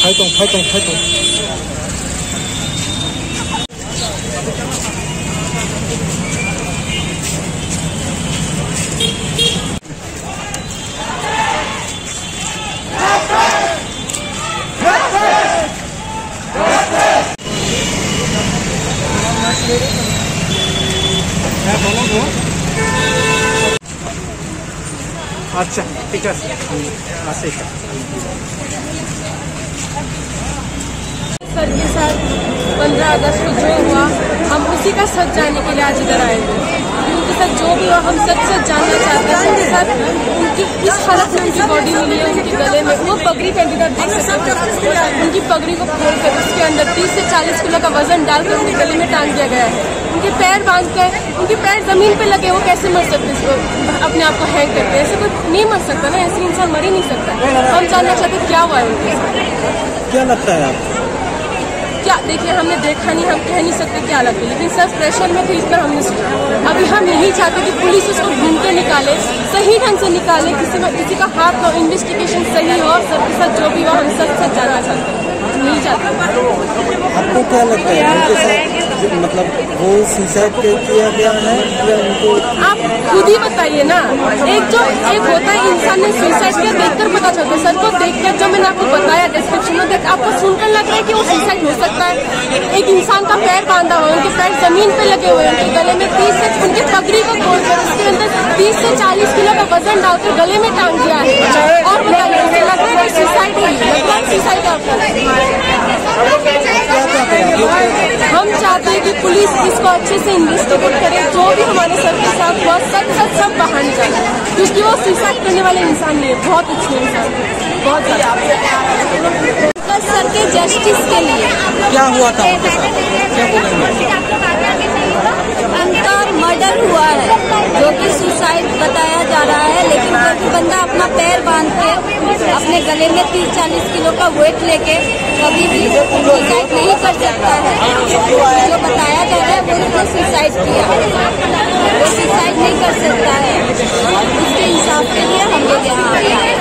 拍动，拍动，拍动。আচ্ছা ঠিক আছে আচ্ছা ঠিক আছে सर के साथ पंद्रह अगस्त को जो हुआ हम उसी का सच जानने के लिए आज इधर आए थे कि उनके साथ जो भी हुआ हम सच सच जानना चाहते हैं उनके साथ उनकी किस हालत में उनकी बॉडी मिली है उनके गले में वो पगड़ी पहनती था देख सकते हैं उनकी पगड़ी को खोल कर उसके अंदर तीस से चालीस किलो का वज़न डालकर उनके गले में टांग दिया गया है। उनके पैर बाँध कर उनके पैर ज़मीन पे लगे वो कैसे मर सकते इसको? अपने आप को हैंग करके। ऐसे कोई नहीं मर सकता ना ऐसे इंसान मर ही नहीं सकता। हम जानना चाहते क्या हुआ है उनके साथ। क्या लगता है आपको? क्या? देखिए हमने देखा नहीं हम कह नहीं सकते क्या लगे लेकिन सर प्रेशर में थे इसलिए हमने सुना अभी हम यही चाहते कि पुलिस उसको ढूंढ के निकाले सही ढंग से निकाले किसी में किसी का हाथ हो इन्वेस्टिगेशन सही हो और सबके साथ जो भी हो हम सब सच जानना चाहते हैं। यही चाहते। हैं क्या लगता है? उनके साथ मतलब वो सुसाइड किया गया है? या उनको आप खुद ही बताइए ना। एक जो एक होता है, इंसान ने सुसाइड किया, देखकर पता चलता है। सर को देखकर जो मैंने आपको बताया डिस्क्रिप्शन में, देख, आपको सुनकर लग रहा है कि वो सुसाइड हो सकता है। एक इंसान का पैर बांधा हुआ उनके पैर ज़मीन पे लगे हुए हैं, उनके गले में तीस से, उनकी पगड़ी को खोलकर उसके अंदर तीस से चालीस किलो का वज़न डालकर गले में टांग दिया है। और बताइए लग रहा है कि सुसाइड है। सुसाइड हम चाहते हैं कि पुलिस इसको अच्छे से इन्वेस्टिगेट करे जो भी हमारे सर के साथ हुआ सच सच सब बाहर निकाले क्योंकि वो सुसाइड करने वाले इंसान नहीं है बहुत अच्छे इंसान बहुत ही सर के जस्टिस के लिए। क्या हुआ था? उनके साथ क्या बोलेंगे? उनका मर्डर हुआ है जो कि सुसाइड अपने गले में तीस चालीस किलो का वेट लेके कभी भी सुसाइड नहीं कर सकता है। जो बताया जा रहा है वो उसने सुसाइड किया। वो सुसाइड नहीं कर सकता है। उसके इंसाफ के लिए हम लोग यहाँ आए हैं।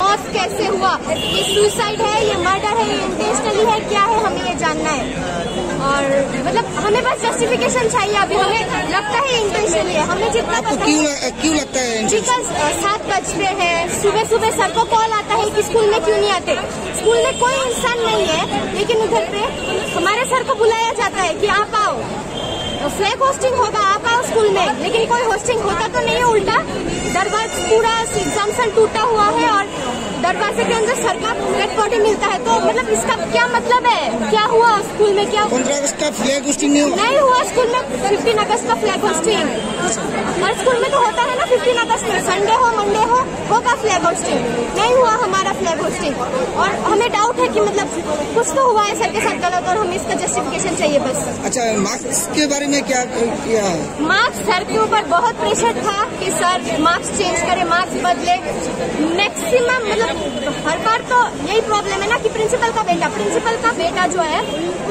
मौत कैसे हुआ? ये सुसाइड है ये मर्डर है ये इंटेंशनली है क्या है? हमें ये जानना है। और मतलब हमें बस जस्टिफिकेशन चाहिए अभी। हमें लगता है इंटेंशनली है हमें जितना पता क्यों है क्यों लगता है जी कल सात बजते हैं। सुबह सुबह सर को कॉल आता है कि स्कूल में क्यों नहीं आते। स्कूल में कोई इंसान नहीं है लेकिन उधर पे हमारे सर को बुलाया जाता है कि आप आओ। फ्लैग होस्टिंग होगा आप आओ स्कूल में। लेकिन कोई होस्टिंग होता तो नहीं है उल्टा दरवाज़ा पूरा एग्जाम्सन टूटा हुआ है और दरवाजे के अंदर सर का डेड बॉडी मिलता है तो मतलब इसका क्या मतलब है? क्या हुआ स्कूल में? क्या पंद्रह अगस्त का फ्लैग होस्टिंग नहीं हुआ। नहीं हुआ स्कूल में फिफ्टीन अगस्त का फ्लैग होस्टिंग हर स्कूल में तो होता है फिफ्टीन अगस्त में संडे हो मंडे हो होगा फ्लैग होस्टिंग नहीं हुआ हमारा फ्लैग होस्टिंग और हमें डाउट है कि मतलब कुछ तो हुआ है सर के साथ गलत और हमें इसका जस्टिफिकेशन चाहिए बस। अच्छा मार्क्स के बारे में क्या किया? है मार्क्स सर के ऊपर बहुत प्रेशर था कि सर मार्क्स चेंज करे मार्क्स बदले। मैक्सिमम मतलब हर बार तो यही प्रॉब्लम है ना प्रिंसिपल का बेटा जो है,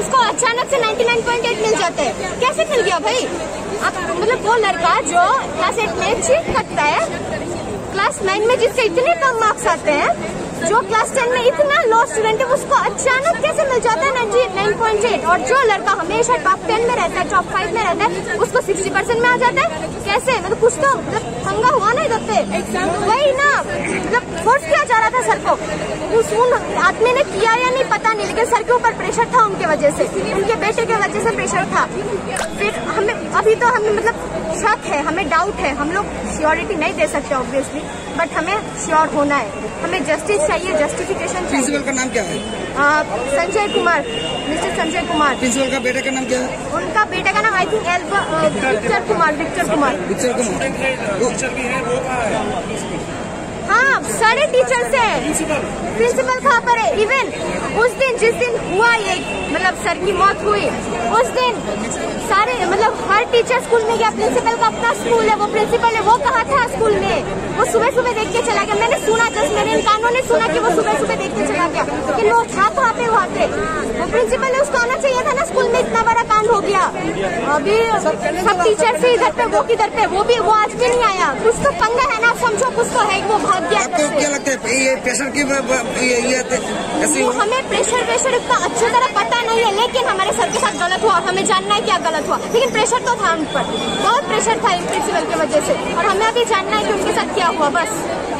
उसको अचानक से 99.8 मिल जाते हैं। कैसे मिल गया भाई? आप मतलब वो लड़का जो क्लास एट में चीट करता है क्लास नाइन में जिससे इतने कम मार्क्स आते हैं जो क्लास टेन में इतना लो स्टूडेंट है उसको अचानक कैसे मिल जाता है नाइन पॉइंट एट और जो लड़का हमेशा टॉप टेन में रहता है टॉप फाइव में रहता है उसको सिक्सटी परसेंट में आ जाता है? कैसे? मतलब कुछ तो मतलब हंगा हुआ ना इधर पे। वही ना मतलब फोर्स किया जा रहा था सर को। उस उन आदमी ने किया या नहीं पता नहीं लेकिन सर के ऊपर प्रेशर था उनके वजह से। उनके बेटे के वजह से प्रेशर था। फिर हमें अभी तो हमें मतलब शक है हमें डाउट है। हम लोग श्योरिटी नहीं दे सकते ऑब्वियसली बट हमें श्योर होना है। हमें जस्टिस चाहिए जस्टिफिकेशन प्रिंसिपल का नाम क्या है? संजय कुमार मिस्टर संजय कुमार। प्रिंसिपल का बेटे का नाम क्या है? उनका बेटे का नाम I think Elba Victor Kumar Victor Kumar. Victor Kumar. हाँ सारे टीचर्स हैं। प्रिंसिपल कहाँ पर है? इवन उस दिन जिस दिन हुआ ये मतलब सर की मौत हुई उस दिन सारे मतलब हर टीचर स्कूल में गया। प्रिंसिपल का अपना स्कूल है वो प्रिंसिपल है। वो कहाँ था स्कूल में? वो सुबह सुबह देख के चला गया। मैंने सुना जस्ट मैंने इन कानों ने सुना कि वो सुबह सुबह देख के चला गया। लेकिन वो था कहाँ पे वहाँ पे? वो प्रिंसिपल ने उसको आना चाहिए था ना स्कूल में इतना बड़ा कांड हो गया। अभी सब टीचर से इधर पे वो किधर पे? वो भी वो आज भी नहीं आया कुछ तो पंगा है ना समझो कुछ तो है वो भाग गया आपको घर से। क्या लगता है ये प्रेशर की ये ये वो हमें प्रेशर प्रेशर इतना अच्छी तरह पता नहीं है लेकिन हमारे सर के साथ गलत हुआ और हमें जानना है क्या गलत हुआ। लेकिन प्रेशर तो था उन पर। बहुत प्रेशर था प्रिंसिपल की वजह से। और हमें अभी जानना है कि उनके साथ क्या हुआ बस।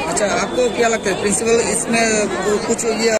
अच्छा आपको क्या लगता है प्रिंसिपल इसमें कुछ ये